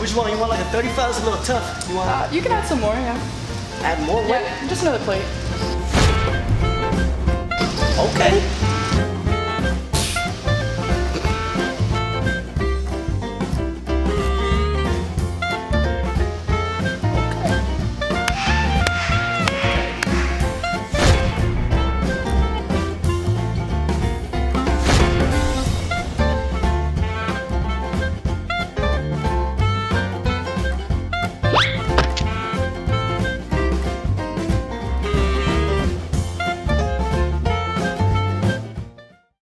Which one? You want like a 35? It's a little tough. You want Uh, you can add some more, yeah. add more What? Yeah, just another plate. Okay.